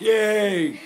Yay!